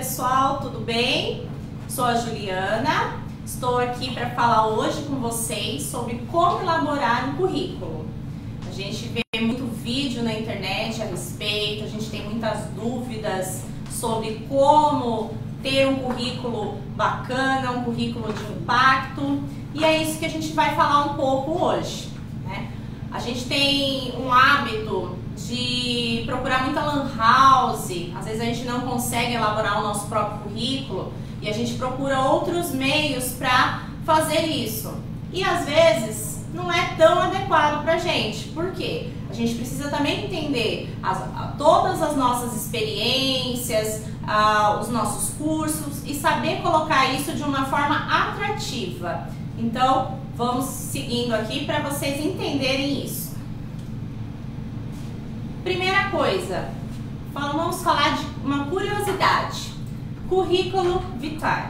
pessoal, tudo bem? Sou a Juliana, estou aqui para falar hoje com vocês sobre como elaborar um currículo. A gente vê muito vídeo na internet a respeito, a gente tem muitas dúvidas sobre como ter um currículo bacana, um currículo de impacto, e é isso que a gente vai falar um pouco hoje. Né? A gente tem um hábito de procurar muita lan house, às vezes a gente não consegue elaborar o nosso próprio currículo e a gente procura outros meios para fazer isso. E às vezes não é tão adequado para a gente. Por quê? A gente precisa também entender as, todas as nossas experiências, os nossos cursos e saber colocar isso de uma forma atrativa. Então, vamos seguindo aqui para vocês entenderem isso. Primeira coisa, vamos falar de uma curiosidade. Currículo vitae.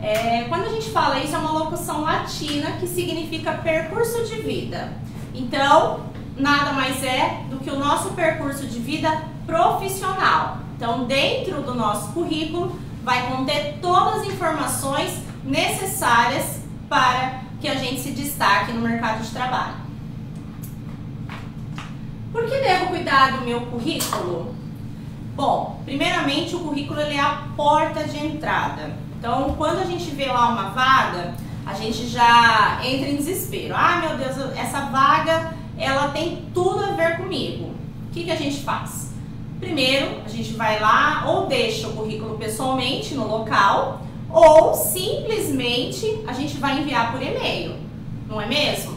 É, quando a gente fala isso, é uma locução latina que significa percurso de vida. Então, nada mais é do que o nosso percurso de vida profissional. Então, dentro do nosso currículo, vai conter todas as informações necessárias para que a gente se destaque no mercado de trabalho. Por que devo cuidar do meu currículo? Bom, primeiramente o currículo ele é a porta de entrada. Então, quando a gente vê lá uma vaga, a gente já entra em desespero. Ah, meu Deus, essa vaga ela tem tudo a ver comigo. O que, que a gente faz? Primeiro, a gente vai lá ou deixa o currículo pessoalmente no local, ou simplesmente a gente vai enviar por e-mail, não é mesmo?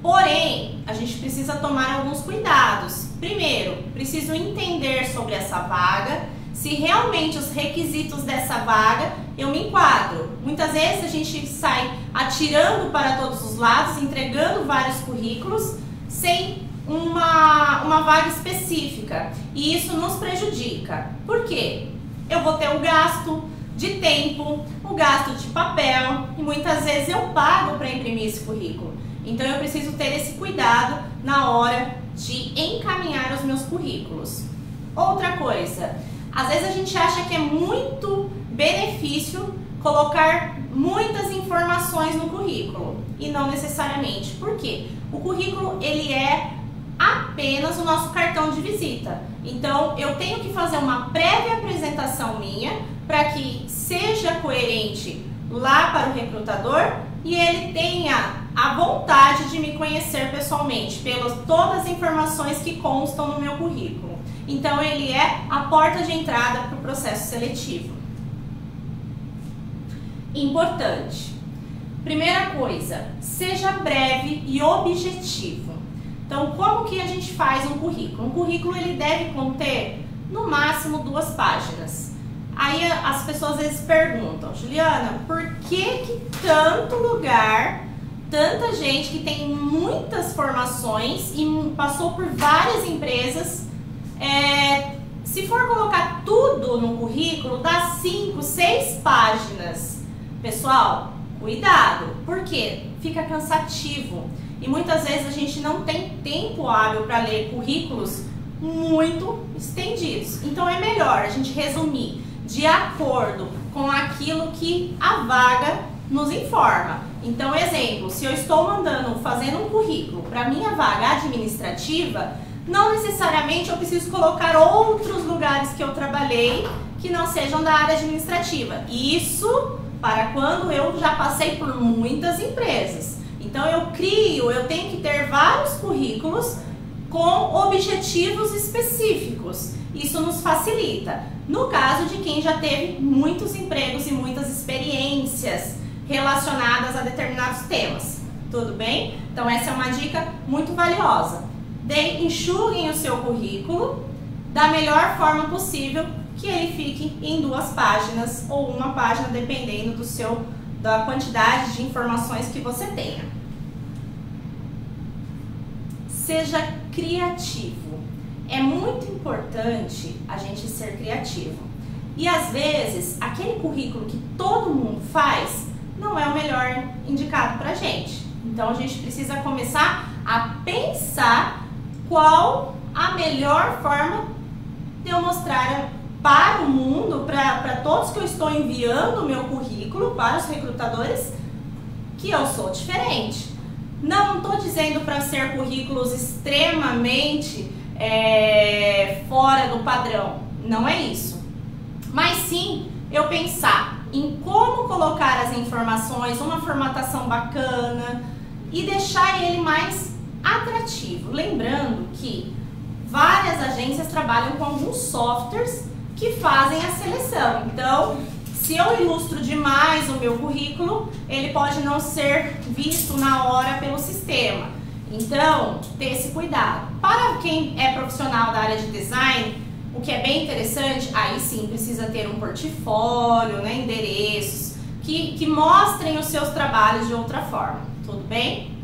Porém, a gente precisa tomar alguns cuidados. Primeiro, preciso entender sobre essa vaga, se realmente os requisitos dessa vaga eu me enquadro. Muitas vezes a gente sai atirando para todos os lados, entregando vários currículos sem uma, uma vaga específica. E isso nos prejudica. Por quê? Eu vou ter o gasto de tempo, o gasto de papel e muitas vezes eu pago para imprimir esse currículo. Então eu preciso ter esse cuidado na hora de encaminhar os meus currículos. Outra coisa, às vezes a gente acha que é muito benefício colocar muitas informações no currículo e não necessariamente. Por quê? O currículo ele é apenas o nosso cartão de visita. Então eu tenho que fazer uma prévia apresentação minha para que seja coerente lá para o recrutador e ele tenha a vontade de me conhecer pessoalmente, pelas todas as informações que constam no meu currículo. Então, ele é a porta de entrada para o processo seletivo. Importante. Primeira coisa, seja breve e objetivo. Então, como que a gente faz um currículo? Um currículo ele deve conter no máximo duas páginas. Aí as pessoas às vezes perguntam, Juliana, por que que tanto lugar tanta gente que tem muitas formações e passou por várias empresas. É, se for colocar tudo no currículo, dá 5, 6 páginas. Pessoal, cuidado, porque fica cansativo. E muitas vezes a gente não tem tempo hábil para ler currículos muito estendidos. Então é melhor a gente resumir de acordo com aquilo que a vaga nos informa. Então, exemplo, se eu estou mandando, fazendo um currículo para minha vaga administrativa, não necessariamente eu preciso colocar outros lugares que eu trabalhei que não sejam da área administrativa. Isso para quando eu já passei por muitas empresas. Então eu crio, eu tenho que ter vários currículos com objetivos específicos. Isso nos facilita. No caso de quem já teve muitos empregos e muitas experiências, relacionadas a determinados temas. Tudo bem? Então essa é uma dica muito valiosa. De, enxuguem o seu currículo da melhor forma possível, que ele fique em duas páginas ou uma página, dependendo do seu da quantidade de informações que você tenha. Seja criativo. É muito importante a gente ser criativo. E às vezes, aquele currículo que todo mundo faz, não é o melhor indicado para a gente. Então a gente precisa começar a pensar qual a melhor forma de eu mostrar para o mundo, para todos que eu estou enviando o meu currículo para os recrutadores que eu sou diferente. Não estou dizendo para ser currículos extremamente é, fora do padrão, não é isso. Mas sim eu pensar em como colocar as informações, uma formatação bacana e deixar ele mais atrativo. Lembrando que várias agências trabalham com alguns softwares que fazem a seleção. Então, se eu ilustro demais o meu currículo, ele pode não ser visto na hora pelo sistema. Então, ter esse cuidado. Para quem é profissional da área de design, o que é bem interessante, aí sim precisa ter um portfólio, né, endereços, que, que mostrem os seus trabalhos de outra forma. Tudo bem?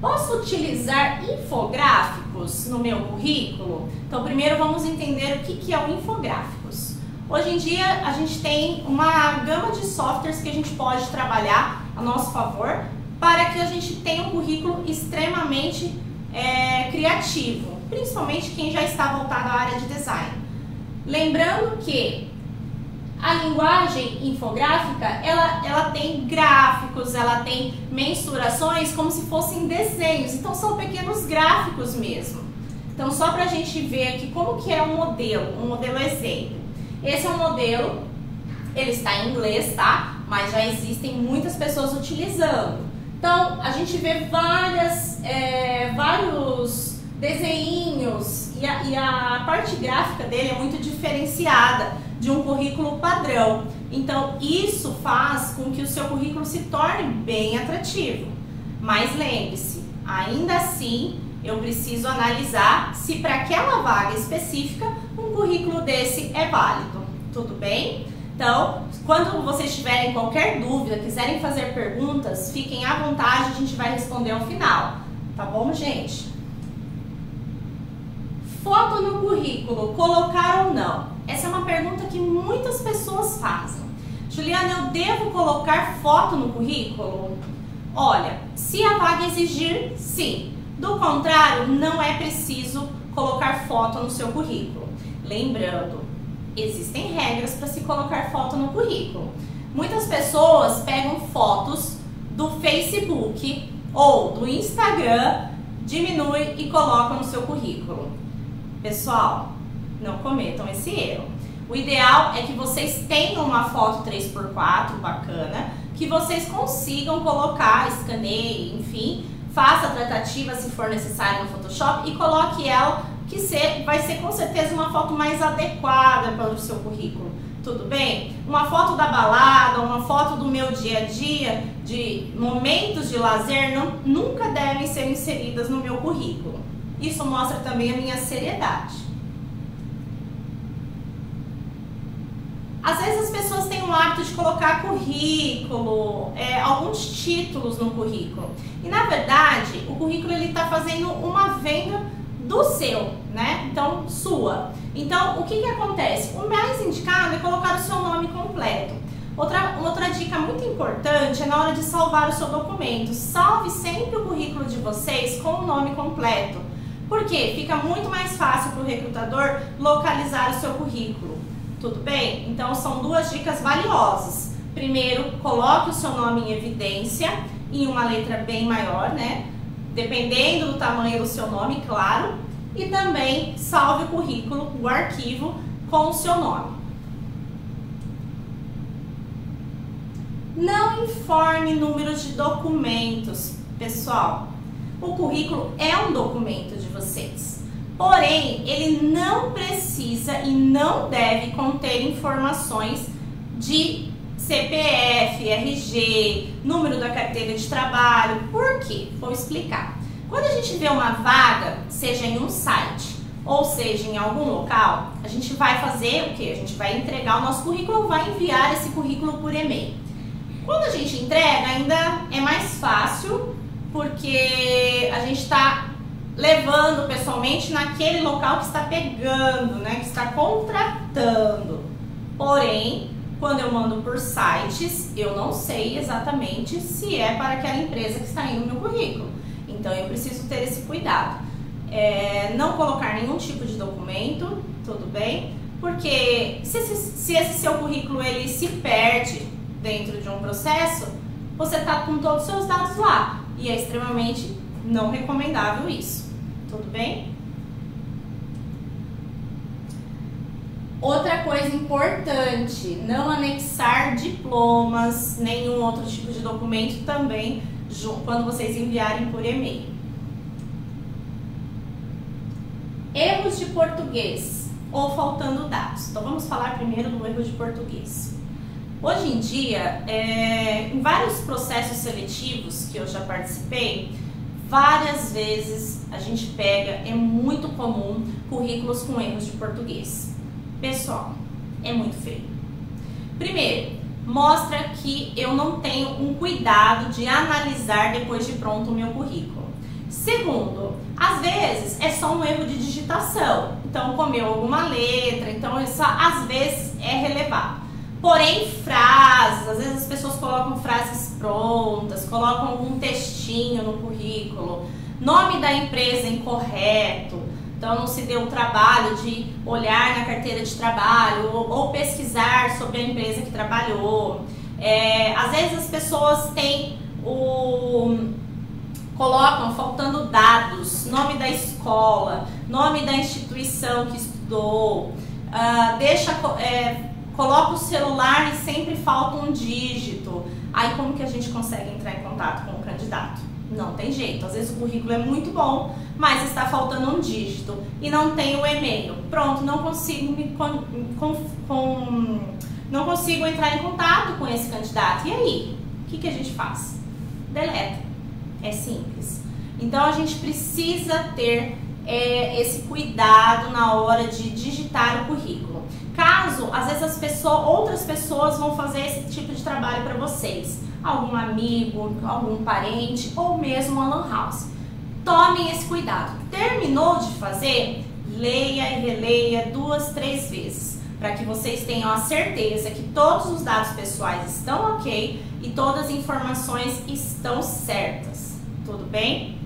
Posso utilizar infográficos no meu currículo? Então, primeiro vamos entender o que, que é o infográficos. Hoje em dia, a gente tem uma gama de softwares que a gente pode trabalhar a nosso favor para que a gente tenha um currículo extremamente é, criativo, principalmente quem já está voltado à área de design. Lembrando que a linguagem infográfica, ela, ela tem gráficos, ela tem mensurações como se fossem desenhos. Então, são pequenos gráficos mesmo. Então, só para a gente ver aqui como que é um modelo, um modelo exemplo. Esse é um modelo, ele está em inglês, tá? Mas já existem muitas pessoas utilizando. Então, a gente vê várias, é, vários desenhinhos e a, e a parte gráfica dele é muito diferenciada de um currículo padrão. Então, isso faz com que o seu currículo se torne bem atrativo. Mas lembre-se, ainda assim, eu preciso analisar se para aquela vaga específica um currículo desse é válido. Tudo bem? Então, quando vocês tiverem qualquer dúvida, quiserem fazer perguntas, fiquem à vontade, a gente vai responder ao final. Tá bom, gente? Foto no currículo, colocar ou não? Essa é uma pergunta que muitas pessoas fazem. Juliana, eu devo colocar foto no currículo? Olha, se a vaga exigir, sim. Do contrário, não é preciso colocar foto no seu currículo. Lembrando, existem regras para se colocar foto no currículo. Muitas pessoas pegam fotos do Facebook ou do Instagram, diminui e colocam no seu currículo. Pessoal, não cometam esse erro. O ideal é que vocês tenham uma foto 3x4 bacana, que vocês consigam colocar, escaneie, enfim, faça a tratativa se for necessário no Photoshop e coloque ela que ser, vai ser com certeza uma foto mais adequada para o seu currículo. Tudo bem? Uma foto da balada, uma foto do meu dia a dia, de momentos de lazer, não, nunca devem ser inseridas no meu currículo. Isso mostra também a minha seriedade. Às vezes as pessoas têm o hábito de colocar currículo, é, alguns títulos no currículo. E na verdade, o currículo ele está fazendo uma venda do seu, né? Então, sua. Então, o que, que acontece? O mais indicado é colocar o seu nome completo. Outra, outra dica muito importante é na hora de salvar o seu documento. Salve sempre o currículo de vocês com o nome completo. Por quê? Fica muito mais fácil para o recrutador localizar o seu currículo. Tudo bem? Então, são duas dicas valiosas. Primeiro, coloque o seu nome em evidência, em uma letra bem maior, né? Dependendo do tamanho do seu nome, claro e também salve o currículo, o arquivo com o seu nome. Não informe números de documentos, pessoal. O currículo é um documento de vocês. Porém, ele não precisa e não deve conter informações de CPF, RG, número da carteira de trabalho. Por quê? Vou explicar. Quando a gente vê uma vaga, seja em um site ou seja em algum local, a gente vai fazer o que? A gente vai entregar o nosso currículo vai enviar esse currículo por e-mail. Quando a gente entrega, ainda é mais fácil, porque a gente está levando pessoalmente naquele local que está pegando, né, que está contratando. Porém, quando eu mando por sites, eu não sei exatamente se é para aquela empresa que está indo no meu currículo. Então eu preciso ter esse cuidado. É, não colocar nenhum tipo de documento, tudo bem? Porque se, se, se esse seu currículo ele se perde dentro de um processo, você está com todos os seus dados lá. E é extremamente não recomendável isso. Tudo bem? Outra coisa importante, não anexar diplomas, nenhum outro tipo de documento também quando vocês enviarem por e-mail. Erros de português ou faltando dados. Então vamos falar primeiro do erro de português. Hoje em dia, é, em vários processos seletivos que eu já participei, várias vezes a gente pega, é muito comum, currículos com erros de português. Pessoal, é muito feio. Primeiro, mostra que eu não tenho um cuidado de analisar depois de pronto o meu currículo. Segundo, às vezes é só um erro de digitação, então comeu alguma letra, então isso às vezes é relevado. Porém, frases, às vezes as pessoas colocam frases prontas, colocam algum textinho no currículo, nome da empresa incorreto, então não se deu o trabalho de olhar na carteira de trabalho ou, ou pesquisar sobre a empresa que trabalhou. É, às vezes as pessoas têm o colocam faltando dados, nome da escola, nome da instituição que estudou, uh, deixa é, coloca o celular e sempre falta um dígito. Aí como que a gente consegue entrar em contato com o candidato? Não tem jeito. Às vezes o currículo é muito bom, mas está faltando um dígito e não tem o e-mail. Pronto, não consigo me com, com, não consigo entrar em contato com esse candidato. E aí? O que, que a gente faz? Deleta. É simples. Então a gente precisa ter é, esse cuidado na hora de digitar o currículo. Caso, às vezes as pessoas, outras pessoas vão fazer esse tipo de trabalho para vocês algum amigo, algum parente ou mesmo uma lan house. Tomem esse cuidado. Terminou de fazer? Leia e releia duas, três vezes, para que vocês tenham a certeza que todos os dados pessoais estão ok e todas as informações estão certas. Tudo bem?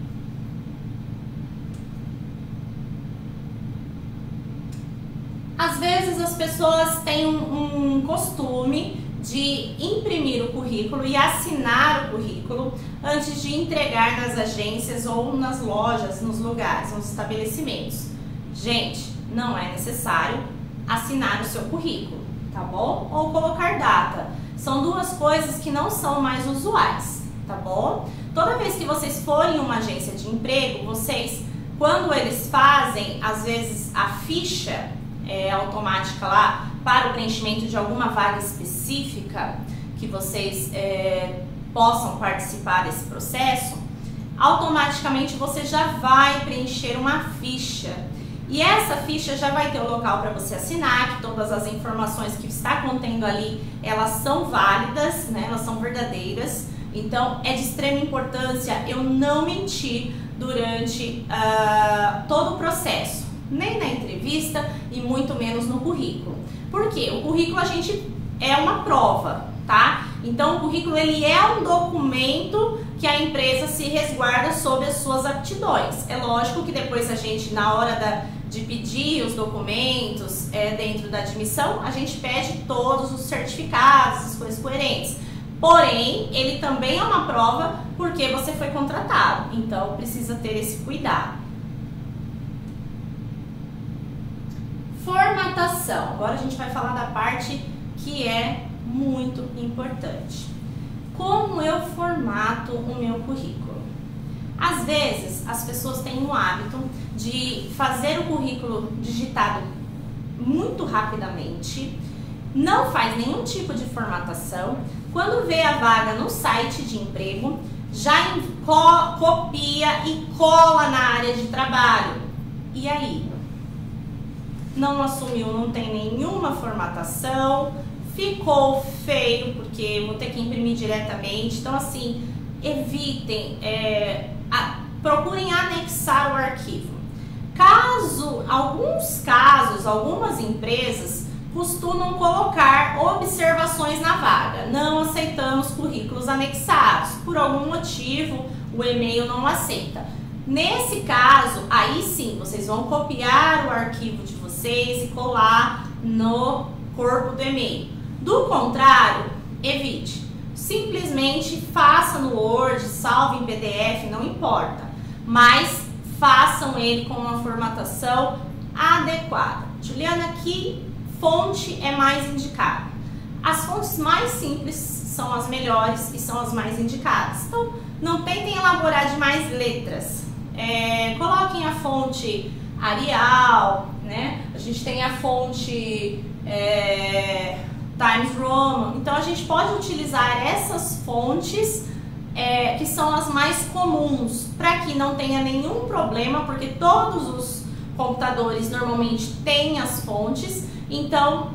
Às vezes as pessoas têm um, um costume de imprimir o currículo e assinar o currículo antes de entregar nas agências ou nas lojas, nos lugares, nos estabelecimentos. Gente, não é necessário assinar o seu currículo, tá bom? Ou colocar data. São duas coisas que não são mais usuais, tá bom? Toda vez que vocês forem em uma agência de emprego, vocês, quando eles fazem, às vezes, a ficha é, automática lá para o preenchimento de alguma vaga específica que vocês é, possam participar desse processo, automaticamente você já vai preencher uma ficha. E essa ficha já vai ter o local para você assinar, que todas as informações que está contendo ali, elas são válidas, né? Elas são verdadeiras. Então, é de extrema importância eu não mentir durante uh, todo o processo nem na entrevista e muito menos no currículo. Por quê? O currículo a gente é uma prova, tá? Então o currículo ele é um documento que a empresa se resguarda sobre as suas aptidões. É lógico que depois a gente, na hora da, de pedir os documentos é, dentro da admissão, a gente pede todos os certificados, as coisas coerentes. Porém, ele também é uma prova porque você foi contratado. Então precisa ter esse cuidado. Formatação. Agora a gente vai falar da parte que é muito importante. Como eu formato o meu currículo? Às vezes as pessoas têm o hábito de fazer o currículo digitado muito rapidamente, não faz nenhum tipo de formatação. Quando vê a vaga no site de emprego, já copia e cola na área de trabalho. E aí? Não assumiu, não tem nenhuma formatação, ficou feio porque vou ter que imprimir diretamente. Então, assim, evitem, é, a, procurem anexar o arquivo. Caso, alguns casos, algumas empresas costumam colocar observações na vaga. Não aceitamos currículos anexados. Por algum motivo, o e-mail não aceita. Nesse caso, aí sim, vocês vão copiar o arquivo de vocês e colar no corpo do e-mail. Do contrário, evite. Simplesmente faça no Word, salve em PDF, não importa. Mas façam ele com uma formatação adequada. Juliana, que fonte é mais indicada? As fontes mais simples são as melhores e são as mais indicadas. Então, não tentem elaborar de mais letras. É, coloquem a fonte Arial, né? A gente tem a fonte é, Times Roman. Então, a gente pode utilizar essas fontes é, que são as mais comuns, para que não tenha nenhum problema, porque todos os computadores normalmente têm as fontes. Então,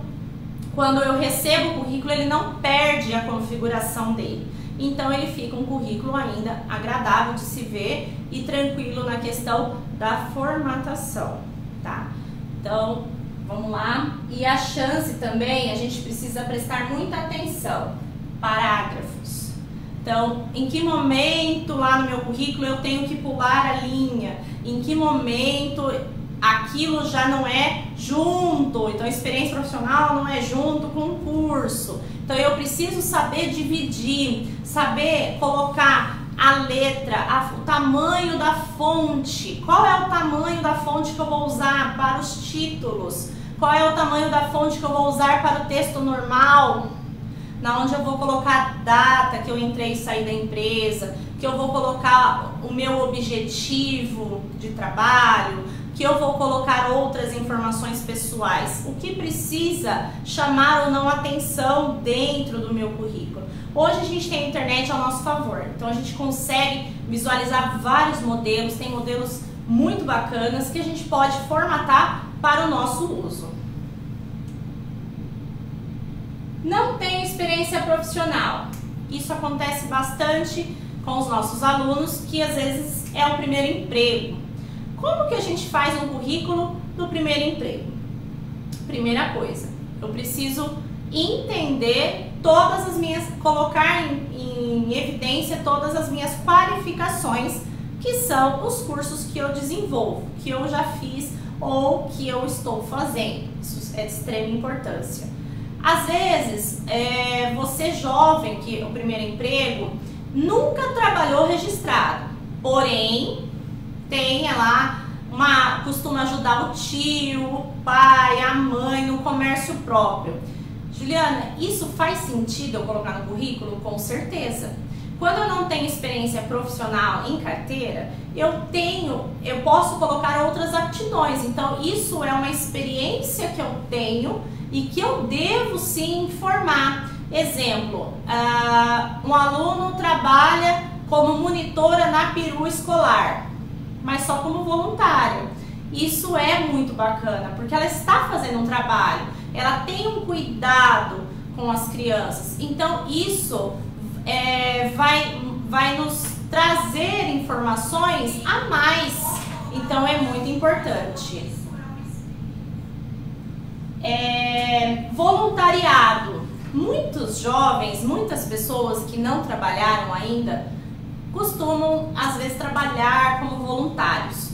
quando eu recebo o currículo, ele não perde a configuração dele. Então, ele fica um currículo ainda agradável de se ver e tranquilo na questão da formatação, tá? Então, vamos lá. E a chance também, a gente precisa prestar muita atenção. Parágrafos. Então, em que momento lá no meu currículo eu tenho que pular a linha? Em que momento aquilo já não é junto. Então, experiência profissional não é junto com o curso. Então, eu preciso saber dividir, saber colocar a letra, a, o tamanho da fonte. Qual é o tamanho da fonte que eu vou usar para os títulos? Qual é o tamanho da fonte que eu vou usar para o texto normal? Na onde eu vou colocar a data que eu entrei e saí da empresa, que eu vou colocar o meu objetivo de trabalho, que eu vou colocar outras informações pessoais, o que precisa chamar ou não atenção dentro do meu currículo. Hoje a gente tem a internet ao nosso favor, então a gente consegue visualizar vários modelos, tem modelos muito bacanas que a gente pode formatar para o nosso uso. Não tenho experiência profissional. Isso acontece bastante com os nossos alunos, que às vezes é o primeiro emprego. Como que a gente faz um currículo do primeiro emprego? Primeira coisa, eu preciso entender todas as minhas, colocar em, em evidência todas as minhas qualificações, que são os cursos que eu desenvolvo, que eu já fiz ou que eu estou fazendo. Isso é de extrema importância. Às vezes, é, você jovem, que é o primeiro emprego, nunca trabalhou registrado, porém tenha lá uma costuma ajudar o tio, o pai, a mãe no comércio próprio. Juliana, isso faz sentido eu colocar no currículo? Com certeza. Quando eu não tenho experiência profissional em carteira, eu tenho, eu posso colocar outras aptidões. Então, isso é uma experiência que eu tenho e que eu devo sim informar. Exemplo, uh, um aluno trabalha como monitora na peru escolar mas só como voluntário. Isso é muito bacana, porque ela está fazendo um trabalho, ela tem um cuidado com as crianças. Então, isso é, vai, vai nos trazer informações a mais. Então, é muito importante. É, voluntariado. Muitos jovens, muitas pessoas que não trabalharam ainda, costumam às vezes trabalhar como voluntários.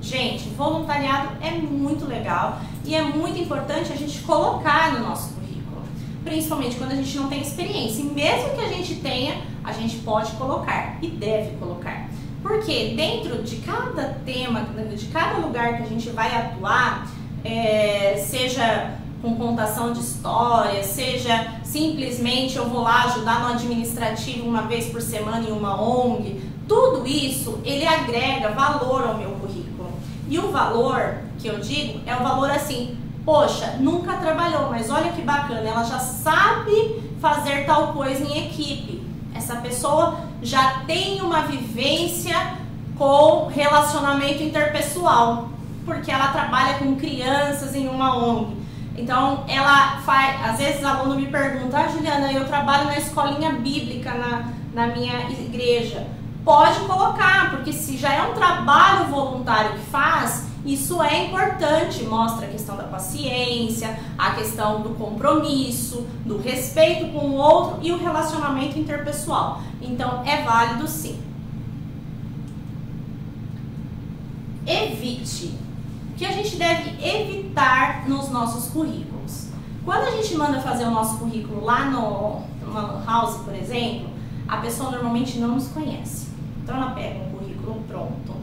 Gente, voluntariado é muito legal e é muito importante a gente colocar no nosso currículo, principalmente quando a gente não tem experiência. E mesmo que a gente tenha, a gente pode colocar e deve colocar. Porque dentro de cada tema, de cada lugar que a gente vai atuar, é, seja com contação de história, seja simplesmente eu vou lá ajudar no administrativo uma vez por semana em uma ONG, tudo isso ele agrega valor ao meu currículo. E o valor que eu digo é o valor assim, poxa, nunca trabalhou, mas olha que bacana, ela já sabe fazer tal coisa em equipe. Essa pessoa já tem uma vivência com relacionamento interpessoal, porque ela trabalha com crianças em uma ONG. Então, ela faz. Às vezes, aluno me pergunta: Ah, Juliana, eu trabalho na escolinha bíblica na, na minha igreja. Pode colocar, porque se já é um trabalho voluntário que faz, isso é importante. Mostra a questão da paciência, a questão do compromisso, do respeito com o outro e o relacionamento interpessoal. Então, é válido sim. Evite que a gente deve evitar nos nossos currículos? Quando a gente manda fazer o nosso currículo lá no, House, por exemplo, a pessoa normalmente não nos conhece. Então ela pega um currículo pronto,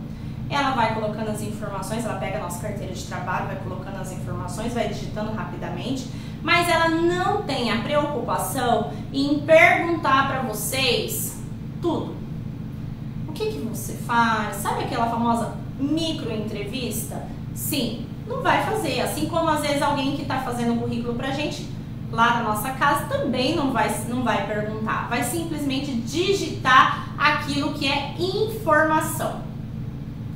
ela vai colocando as informações, ela pega a nossa carteira de trabalho, vai colocando as informações, vai digitando rapidamente, mas ela não tem a preocupação em perguntar para vocês tudo. O que, que você faz? Sabe aquela famosa micro entrevista? Sim, não vai fazer. Assim como às vezes alguém que está fazendo o currículo para a gente lá na nossa casa também não vai, não vai perguntar. Vai simplesmente digitar aquilo que é informação.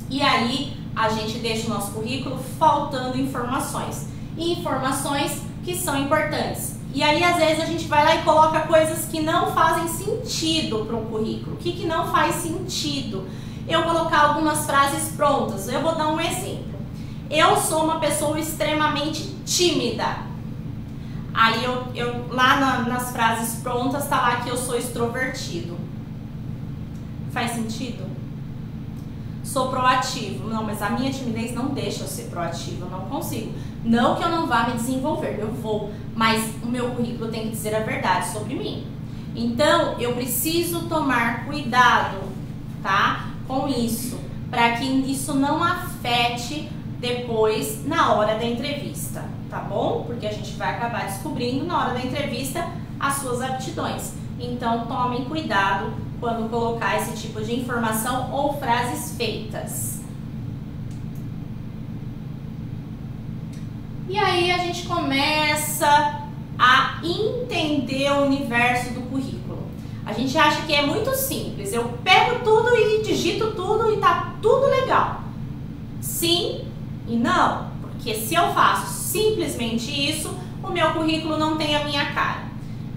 E aí a gente deixa o nosso currículo faltando informações. informações que são importantes. E aí, às vezes, a gente vai lá e coloca coisas que não fazem sentido para um currículo. O que, que não faz sentido? Eu colocar algumas frases prontas. Eu vou dar um exemplo. Eu sou uma pessoa extremamente tímida. Aí eu, eu lá na, nas frases prontas tá lá que eu sou extrovertido. Faz sentido? Sou proativo. Não, mas a minha timidez não deixa eu ser proativo, eu não consigo. Não que eu não vá me desenvolver, eu vou, mas o meu currículo tem que dizer a verdade sobre mim. Então, eu preciso tomar cuidado, tá? Com isso, para que isso não afete depois na hora da entrevista, tá bom? Porque a gente vai acabar descobrindo na hora da entrevista as suas aptidões. Então tomem cuidado quando colocar esse tipo de informação ou frases feitas. E aí a gente começa a entender o universo do currículo. A gente acha que é muito simples. Eu pego tudo e digito tudo e tá tudo legal. Sim, e não, porque se eu faço simplesmente isso, o meu currículo não tem a minha cara.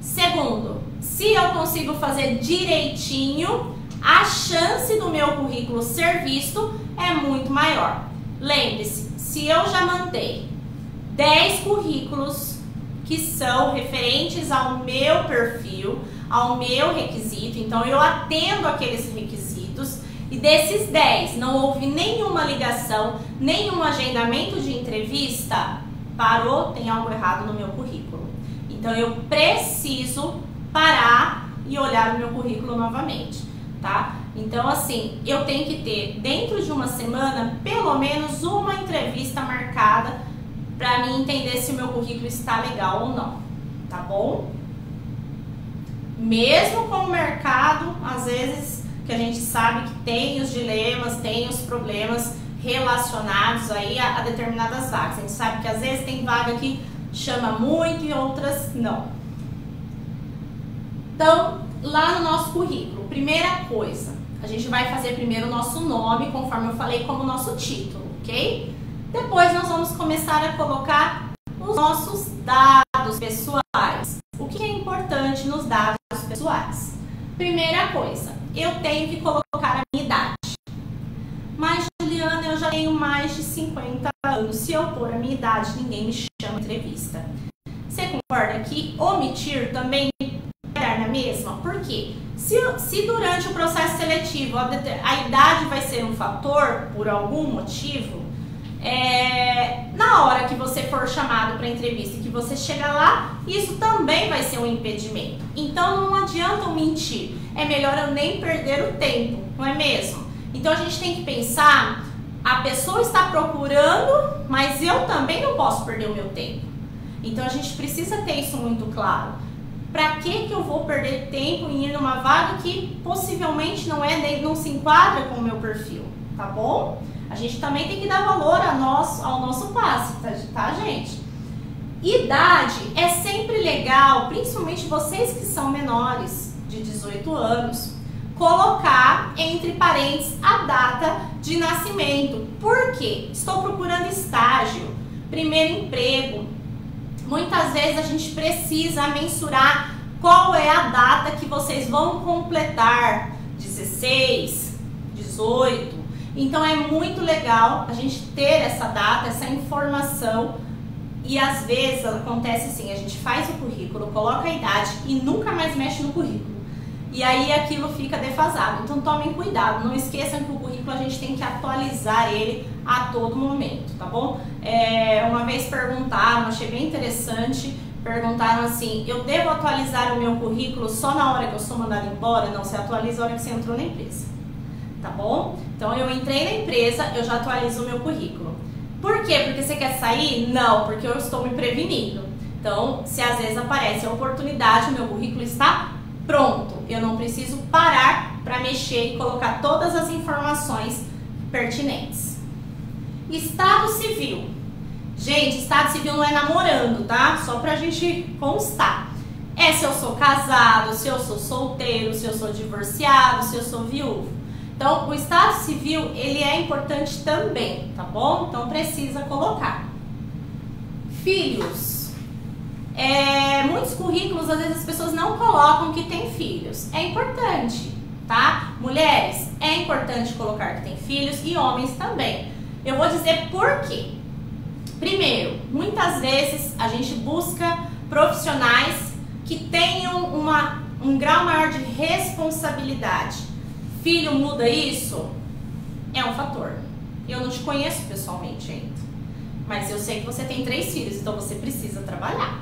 Segundo, se eu consigo fazer direitinho, a chance do meu currículo ser visto é muito maior. Lembre-se, se eu já mandei 10 currículos que são referentes ao meu perfil, ao meu requisito, então eu atendo aqueles requisitos, e desses 10 não houve nenhuma ligação, nenhum agendamento de entrevista, parou, tem algo errado no meu currículo. Então eu preciso parar e olhar o meu currículo novamente, tá? Então assim, eu tenho que ter dentro de uma semana pelo menos uma entrevista marcada para mim entender se o meu currículo está legal ou não, tá bom? Mesmo com o mercado, às vezes que a gente sabe que tem os dilemas, tem os problemas relacionados aí a, a determinadas vagas. A gente sabe que às vezes tem vaga que chama muito e outras não. Então, lá no nosso currículo, primeira coisa, a gente vai fazer primeiro o nosso nome, conforme eu falei, como nosso título, ok? Depois nós vamos começar a colocar os nossos dados pessoais. O que é importante nos dados pessoais? Primeira coisa, eu tenho que colocar a minha idade. Mas, Juliana, eu já tenho mais de 50 anos. Se eu pôr a minha idade, ninguém me chama entrevista. Você concorda que omitir também vai dar na mesma? Por quê? Se, se durante o processo seletivo a, a idade vai ser um fator, por algum motivo, é, na hora que você for chamado para entrevista e que você chegar lá, isso também vai ser um impedimento. Então não adianta mentir. É melhor eu nem perder o tempo, não é mesmo? Então a gente tem que pensar, a pessoa está procurando, mas eu também não posso perder o meu tempo. Então a gente precisa ter isso muito claro. Para que que eu vou perder tempo em ir numa vaga que possivelmente não é não se enquadra com o meu perfil, tá bom? A gente também tem que dar valor a nosso, ao nosso passe, tá, tá, gente? Idade é sempre legal, principalmente vocês que são menores de 18 anos, colocar entre parênteses a data de nascimento. Por quê? Estou procurando estágio, primeiro emprego. Muitas vezes a gente precisa mensurar qual é a data que vocês vão completar. 16, 18, então é muito legal a gente ter essa data, essa informação. E às vezes acontece assim, a gente faz o currículo, coloca a idade e nunca mais mexe no currículo. E aí aquilo fica defasado. Então tomem cuidado, não esqueçam que o currículo a gente tem que atualizar ele a todo momento, tá bom? É, uma vez perguntaram, achei bem interessante, perguntaram assim, eu devo atualizar o meu currículo só na hora que eu sou mandada embora? Não, você atualiza a hora que você entrou na empresa, tá bom? Então eu entrei na empresa, eu já atualizo o meu currículo. Por quê? Porque você quer sair? Não, porque eu estou me prevenindo. Então, se às vezes aparece a oportunidade, o meu currículo está pronto. Eu não preciso parar para mexer e colocar todas as informações pertinentes. Estado civil. Gente, estado civil não é namorando, tá? Só pra gente constar. É se eu sou casado, se eu sou solteiro, se eu sou divorciado, se eu sou viúvo. Então, o estado civil, ele é importante também, tá bom? Então, precisa colocar. Filhos. É, muitos currículos, às vezes, as pessoas não colocam que tem filhos. É importante, tá? Mulheres, é importante colocar que tem filhos e homens também. Eu vou dizer por quê. Primeiro, muitas vezes a gente busca profissionais que tenham uma, um grau maior de responsabilidade. Filho muda isso? É um fator. Eu não te conheço pessoalmente ainda. Mas eu sei que você tem três filhos, então você precisa trabalhar.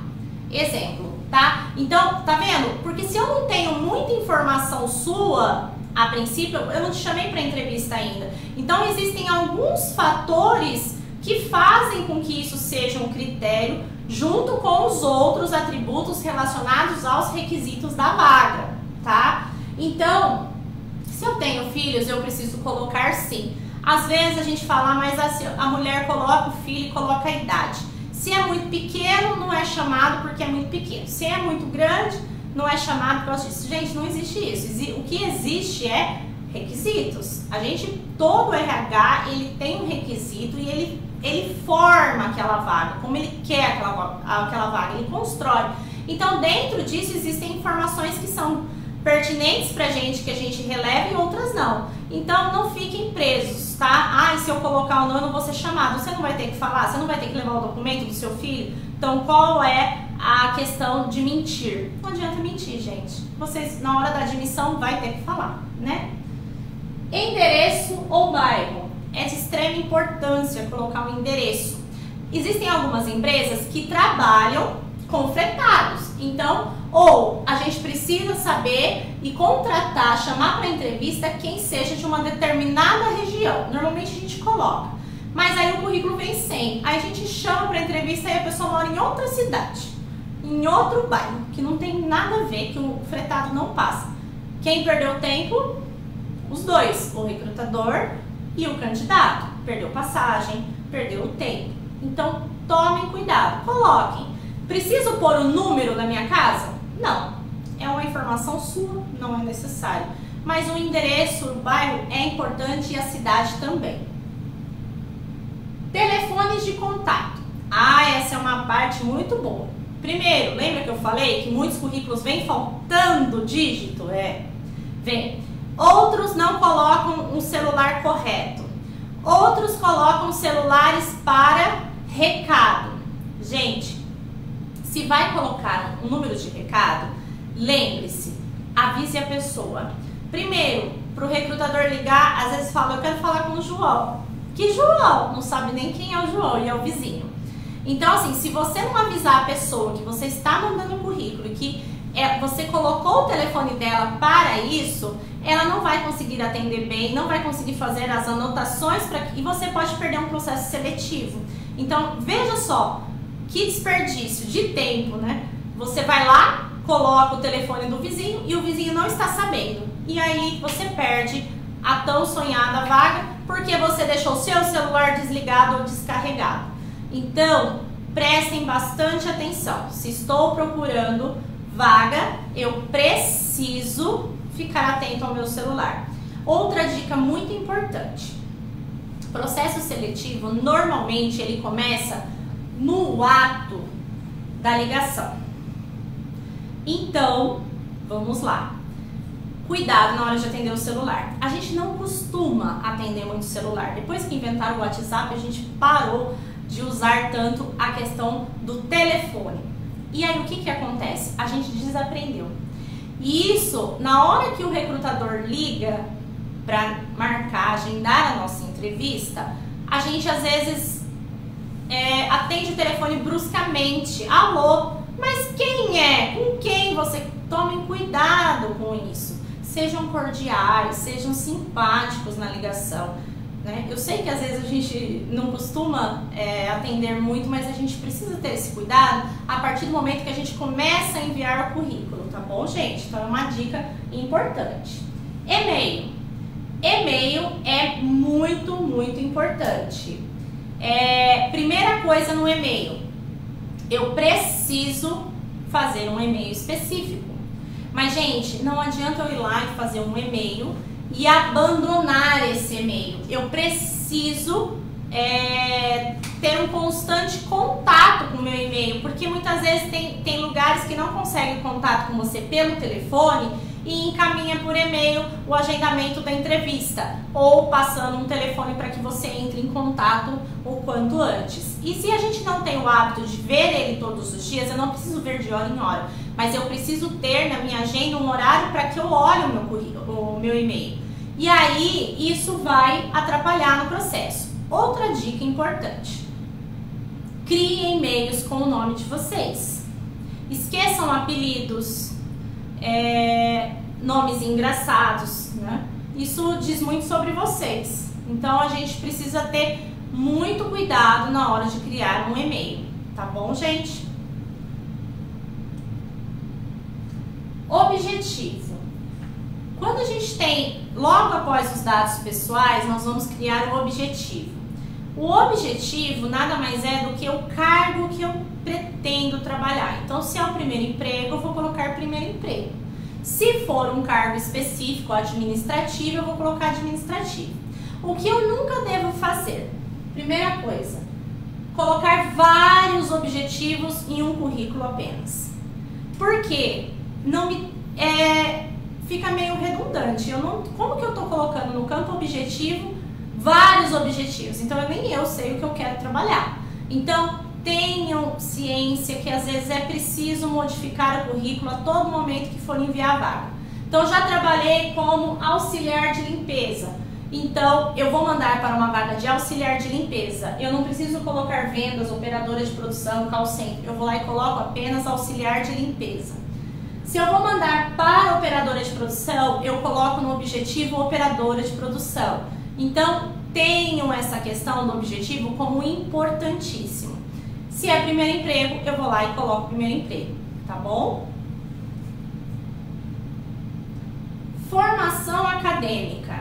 Exemplo, tá? Então, tá vendo? Porque se eu não tenho muita informação sua, a princípio, eu não te chamei para entrevista ainda. Então, existem alguns fatores que fazem com que isso seja um critério junto com os outros atributos relacionados aos requisitos da vaga, tá? Então, se eu tenho filhos, eu preciso colocar sim. Às vezes a gente fala, ah, mas a, a mulher coloca o filho e coloca a idade. Se é muito pequeno, não é chamado porque é muito pequeno. Se é muito grande, não é chamado por causa disso. Gente, não existe isso. O que existe é requisitos. A gente, todo RH, ele tem um requisito e ele, ele forma aquela vaga, como ele quer aquela, aquela vaga, ele constrói. Então, dentro disso, existem informações que são pertinentes pra gente que a gente releva e outras não. Então não fiquem presos, tá? Ah, se eu colocar o não, eu não vou ser chamado. Você não vai ter que falar, você não vai ter que levar o documento do seu filho. Então qual é a questão de mentir? Não adianta mentir, gente. Vocês, na hora da admissão, vai ter que falar, né? Endereço ou bairro. É de extrema importância colocar o um endereço. Existem algumas empresas que trabalham com fretados. Então, ou a gente precisa saber e contratar, chamar para entrevista quem seja de uma determinada região. Normalmente a gente coloca. Mas aí o currículo vem sem. Aí a gente chama para entrevista e a pessoa mora em outra cidade, em outro bairro, que não tem nada a ver, que o fretado não passa. Quem perdeu tempo? Os dois, o recrutador e o candidato. Perdeu passagem, perdeu o tempo. Então tomem cuidado, coloquem. Preciso pôr o número na minha casa? Não. É uma informação sua, não é necessário. Mas o endereço, o bairro é importante e a cidade também. Telefones de contato. Ah, essa é uma parte muito boa. Primeiro, lembra que eu falei que muitos currículos vêm faltando dígito? É, vem. Outros não colocam um celular correto. Outros colocam celulares para recado. Gente, se vai colocar um número de recado, lembre-se, avise a pessoa. Primeiro, para o recrutador ligar, às vezes fala, eu quero falar com o João. Que João? Não sabe nem quem é o João e é o vizinho. Então, assim, se você não avisar a pessoa que você está mandando o currículo e que é, você colocou o telefone dela para isso, ela não vai conseguir atender bem, não vai conseguir fazer as anotações para e você pode perder um processo seletivo. Então, veja só, que desperdício de tempo, né? Você vai lá, coloca o telefone do vizinho e o vizinho não está sabendo. E aí você perde a tão sonhada vaga porque você deixou o seu celular desligado ou descarregado. Então, prestem bastante atenção. Se estou procurando vaga, eu preciso ficar atento ao meu celular. Outra dica muito importante. Processo seletivo, normalmente ele começa no ato da ligação. Então, vamos lá. Cuidado na hora de atender o celular. A gente não costuma atender muito celular. Depois que inventaram o WhatsApp, a gente parou de usar tanto a questão do telefone. E aí o que, que acontece? A gente desaprendeu. E isso, na hora que o recrutador liga para marcar, agendar a nossa entrevista, a gente às vezes é, atende o telefone bruscamente. Alô, mas quem é? Com quem você? Tomem cuidado com isso. Sejam cordiais, sejam simpáticos na ligação. Né? Eu sei que às vezes a gente não costuma é, atender muito, mas a gente precisa ter esse cuidado a partir do momento que a gente começa a enviar o currículo, tá bom, gente? Então é uma dica importante. E-mail. E-mail é muito, muito importante. É, primeira coisa no e-mail, eu preciso fazer um e-mail específico. Mas, gente, não adianta eu ir lá e fazer um e-mail e abandonar esse e-mail. Eu preciso é, ter um constante contato com o meu e-mail, porque muitas vezes tem, tem lugares que não conseguem contato com você pelo telefone e encaminha por e-mail o agendamento da entrevista ou passando um telefone para que você entre em contato o quanto antes. E se a gente não tem o hábito de ver ele todos os dias, eu não preciso ver de hora em hora, mas eu preciso ter na minha agenda um horário para que eu olhe o meu, o meu e-mail. E aí isso vai atrapalhar no processo. Outra dica importante: crie e-mails com o nome de vocês. Esqueçam apelidos, é, nomes engraçados, né? Isso diz muito sobre vocês. Então a gente precisa ter muito cuidado na hora de criar um e-mail, tá bom, gente? Objetivo. Quando a gente tem, logo após os dados pessoais, nós vamos criar o objetivo. O objetivo nada mais é do que o cargo que eu pretendo trabalhar. Então, se é o primeiro emprego, eu vou colocar primeiro emprego. Se for um cargo específico, administrativo, eu vou colocar administrativo. O que eu nunca devo fazer? Primeira coisa, colocar vários objetivos em um currículo apenas. Por quê? Não me é, fica meio redundante. Eu não, como que eu estou colocando no campo objetivo vários objetivos. Então eu, nem eu sei o que eu quero trabalhar. Então tenham ciência que às vezes é preciso modificar o currículo a todo momento que for enviar a vaga. Então já trabalhei como auxiliar de limpeza. Então eu vou mandar para uma vaga de auxiliar de limpeza. Eu não preciso colocar vendas, operadora de produção, call center. Eu vou lá e coloco apenas auxiliar de limpeza. Se eu vou mandar para operadora de produção, eu coloco no objetivo operadora de produção. Então, tenham essa questão do objetivo como importantíssimo. Se é primeiro emprego, eu vou lá e coloco primeiro emprego, tá bom? Formação acadêmica.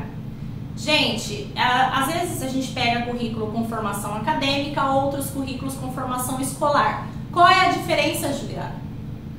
Gente, às vezes a gente pega currículo com formação acadêmica, outros currículos com formação escolar. Qual é a diferença, Juliana?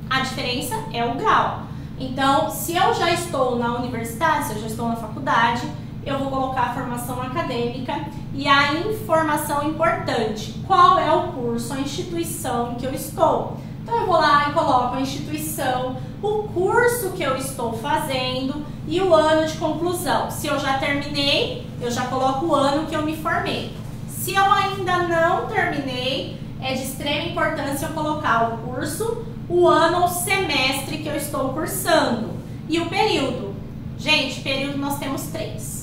A diferença é o grau. Então, se eu já estou na universidade, se eu já estou na faculdade, eu vou colocar a formação acadêmica e a informação importante. Qual é o curso, a instituição que eu estou? Então eu vou lá e coloco a instituição, o curso que eu estou fazendo e o ano de conclusão. Se eu já terminei, eu já coloco o ano que eu me formei. Se eu ainda não terminei, é de extrema importância eu colocar o curso, o ano ou semestre que eu estou cursando e o período. Gente, período nós temos três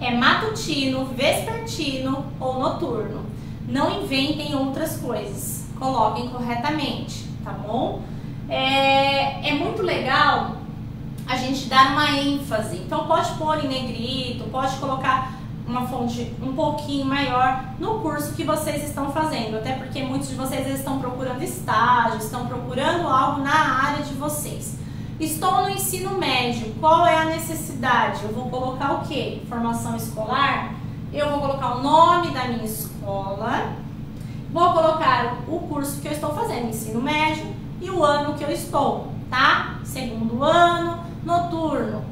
é matutino, vespertino ou noturno. Não inventem outras coisas, coloquem corretamente, tá bom? É, é muito legal a gente dar uma ênfase. Então pode pôr em negrito, pode colocar uma fonte um pouquinho maior no curso que vocês estão fazendo, até porque muitos de vocês estão procurando estágio, estão procurando algo na área de vocês. Estou no ensino médio, qual é a necessidade? Eu vou colocar o que? Formação escolar? Eu vou colocar o nome da minha escola, vou colocar o curso que eu estou fazendo, ensino médio, e o ano que eu estou, tá? Segundo ano, noturno.